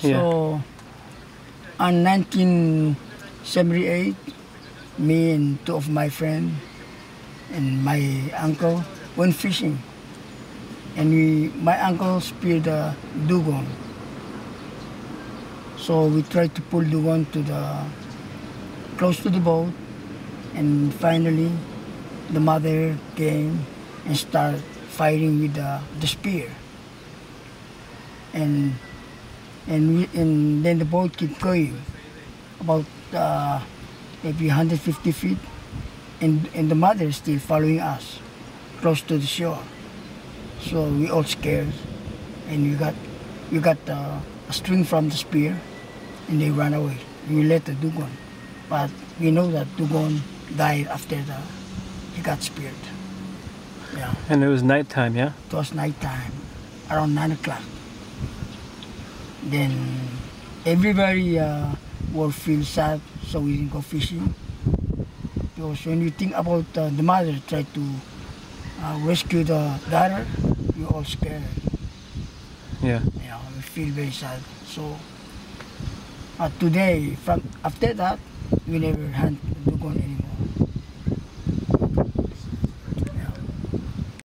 So, on 1978, me and two of my friends and my uncle went fishing. And we, my uncle speared a dugong. So we tried to pull the dugong to the, close to the boat. And finally, the mother came and started fighting with the, the spear. And and we, and then the boat kept going about uh, maybe 150 feet, and and the mother is still following us close to the shore. So we all scared, and we got we got uh, a string from the spear, and they ran away. We let the dugong, but we know that dugong died after the he got speared. Yeah, And it was nighttime, yeah? it was nighttime, around nine o'clock. Then everybody uh, will feel sad, so we didn't go fishing. Because when you think about uh, the mother try to uh, rescue the daughter, you're all scared. Yeah. Yeah, we feel very sad. So, but today, from after that, we never hunt dugong anymore.